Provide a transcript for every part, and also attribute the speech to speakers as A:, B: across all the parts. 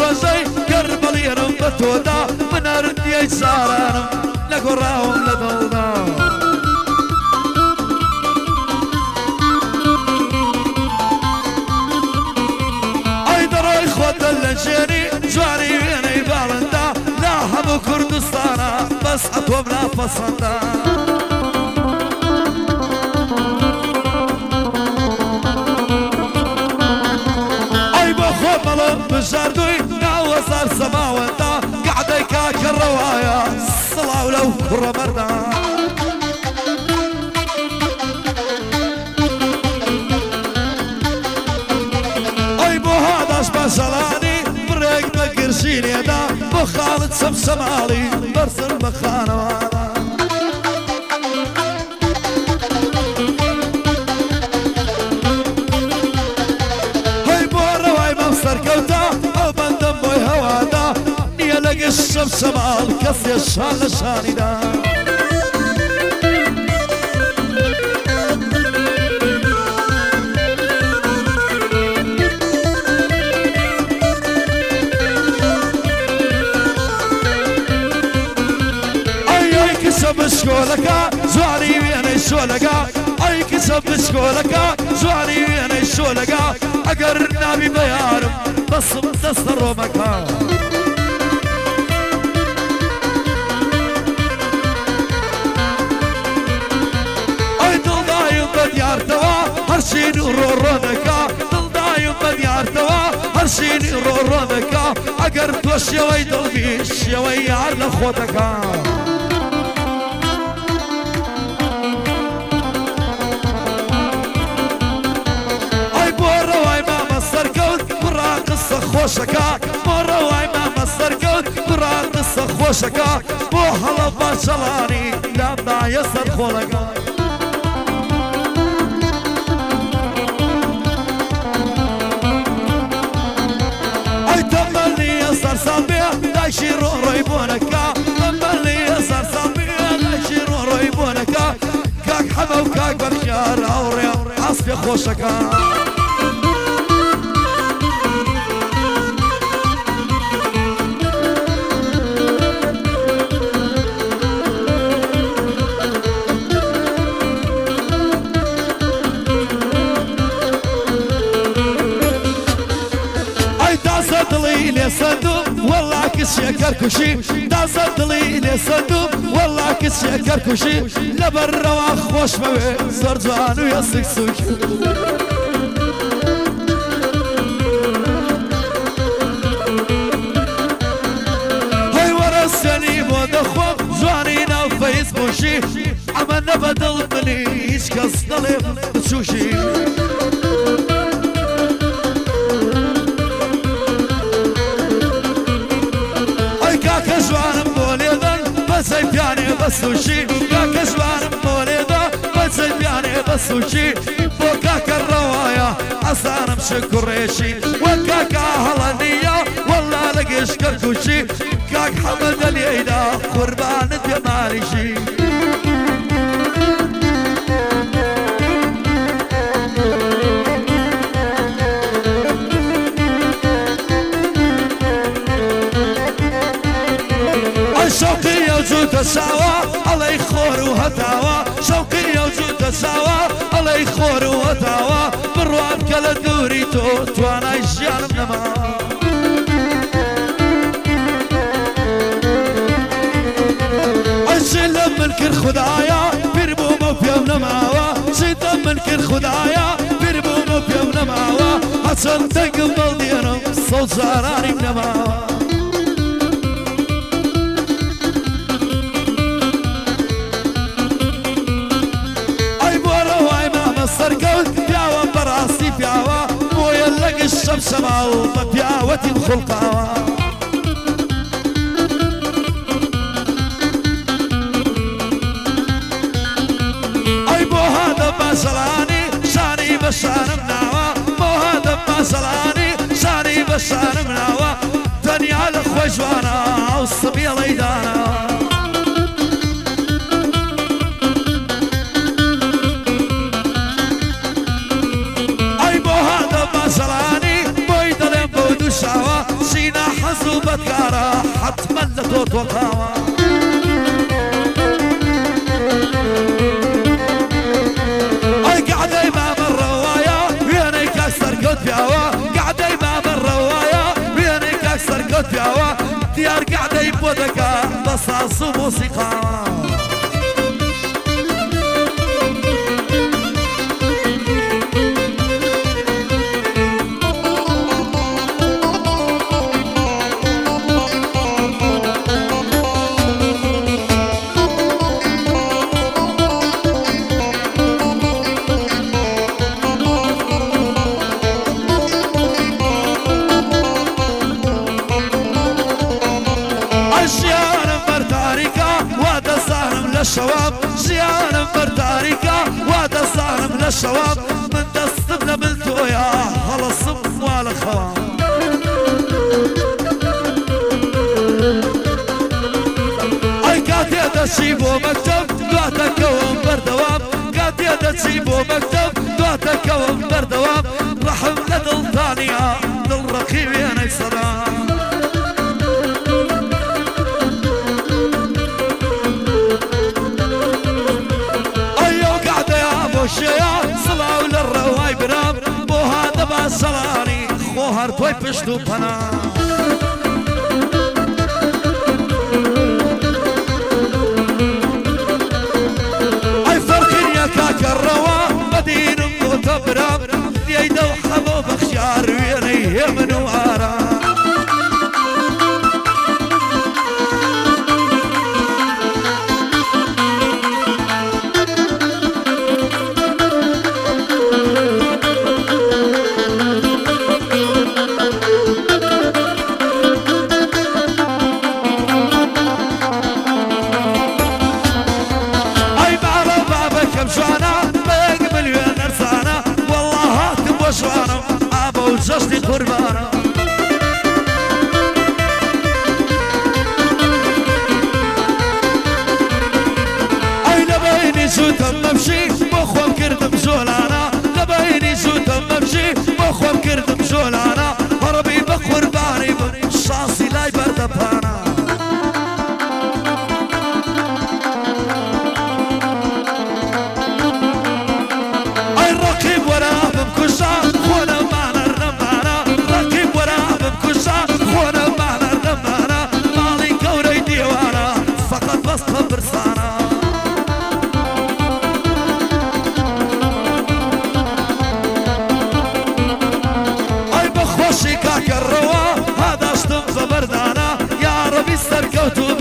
A: ڕۆژەی گەربەڵێرم بە تۆدا منەردیەی سارانم نەگۆڕاوم لە دڵدا ئەی دەڕۆی خۆتە لە ژێری جوانی وێنەی باڵندا لا هەموو کوردستانە بەس ئەتۆم ناپەسەندا ناوەزار سەماوەندا گعدەی کاکە ڕەوایە سڵاو لەو کوڕەمەردا ئەی بۆ هاداش بەشەڵانی بڕێک بە گرژینێدا بۆ خاڵت سەم سەماڵی بەرسەر کەسێ شان لە شانیدا بشکۆلەکە جوانی وێنەی شۆلەکە ئەی کسە بشکۆلەکە جوانی وێنەی شۆلەکە ئەگەر ناوی بەیارم بەسم دەستە ڕۆمەکە هەرچین و ڕۆڕۆنەکە دڵدایم بە دیارتەوە هەرچین ڕۆڕۆنەکە ئەگەر تۆ شێوەی دڵبی شێوەی یار لە خۆتەکە ئەی بۆ ڕەوای مامە سەرکەوت کوڕا قسە خۆشەکە بۆ ڕەوای مامە سەرکەوت کوڕا قسە خۆشەکە بۆ هەڵە باشەڵانی لامدایە سەر خۆڵەکە ئەی بۆنەکە کاک حەمە و کاک بەرخیار دڵی لێ سەدوم وەڵا کچیە کەرکوشی داسە دڵی لێ سەدوم وەڵا کچیە کەرکوشی لەبەرەوە خۆش بەوێ زۆر جوان و یاسک سوک هەی وەرە سێنی بۆ دەخۆم جوانی ناو فەیس بۆشی ئەمە نەبەدڵ منی هیچ کەس پیانێ بە سوشی کاکە جوانم بۆ لێدا بەسەی پیانێ بە سوشی بۆ کاکە ڕەوایە ئەسانم شکڕێشی وە کاکە هەڵە نییە وەڵا لە گەشتکە کوشی کاک دەلێیدا قوربانت پێ مالیشی دەساوە ئەڵەی خۆر و هەتاوە شەوقی ئەوجود دەساوە ئەڵەی خۆر و هەتاوە بڕوان کە لە دووری تۆ توانای ژیانم نەماوە من کرد خدایا پیر بوم و پیام نماوا سیتم من کرد خدایا پیر بوم و پیام نماوا حسن تگم بلدیانم سوزارانیم نماوا هادە باشەڵانی شانی بە شانم ناوە بۆ هادە باشەڵانی شانی بە شانم ناوە تەنیا لە خۆی جوانە بدقارة حتما لتوت وقاوة. أي قاعد امام الرواية وينك اكسر قد بيعوى قاعد امام الرواية قد ديار قاعدة يبودك بصاص وموسيقى. الشواب زيانة برتاريكا واد الصارم للشواب من دست لبلتو يا هلا الصم والخواب أي كاتي تسيبو مكتب دواتك كوم بردواب كاتي تسيبو مكتب دواتك كوم بردواب और कोई पिस्तू फना। لبيني سوتم ممشي مخوم كردم بخوشي كاك الروا هذا اشتم زبردانا يا ربي سركوتو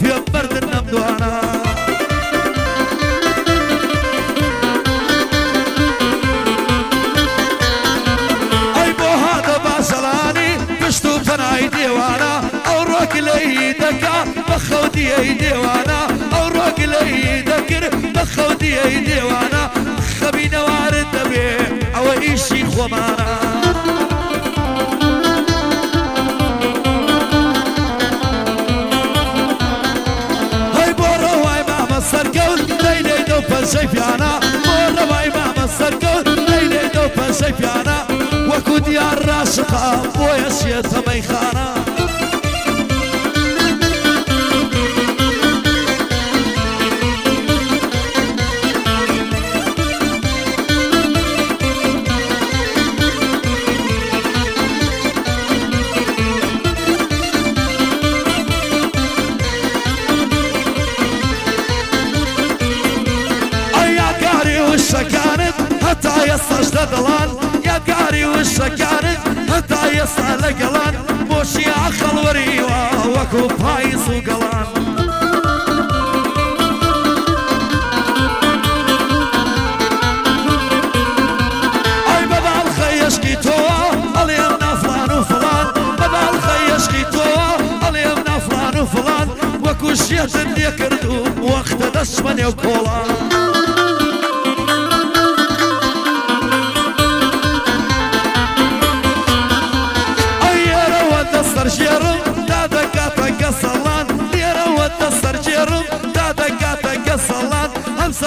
A: في برد النمدوانا أي بو هذا باسلاني بشتو فناي ديوانا. أو روك لي دكا بخودي اي ديوانا. أو روك لي دكر بخودي اي ديوانا. خبي نوار الدبي أو إيشي ليلي دو بسيفيانا بورو هاي ماما سرقول ليلي دو بسيفيانا وكو ديار راشقا بويا سيتا ميخانا يا حتى يصج دلان يا قاري والسكانت حتى يصل قلان موشي عخل وريوا وكو بايس وقلان أي بابا الخيش كي توا اليوم فلان وفلان. بابا الخيش كي توا اليوم فلان وفلان. وكو شيت اللي كردو وقت دشمن وكولان.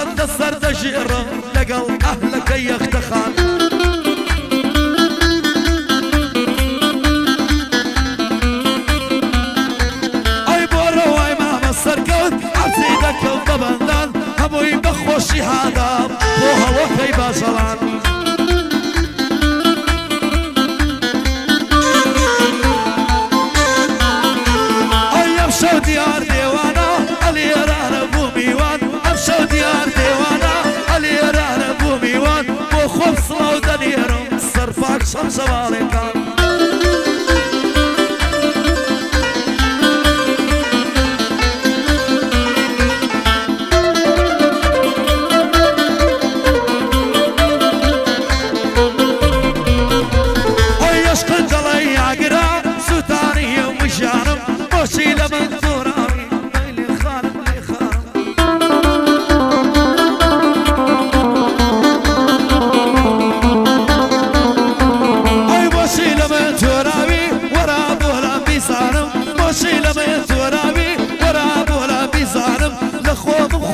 A: صرت صرت شئرة لقل أهلك أيك اختخان أي بورا واي ماما سرقت. عسيدك وطبندان أبوي بخوشي هذا. وهو في باشلان sabah sabah kalk.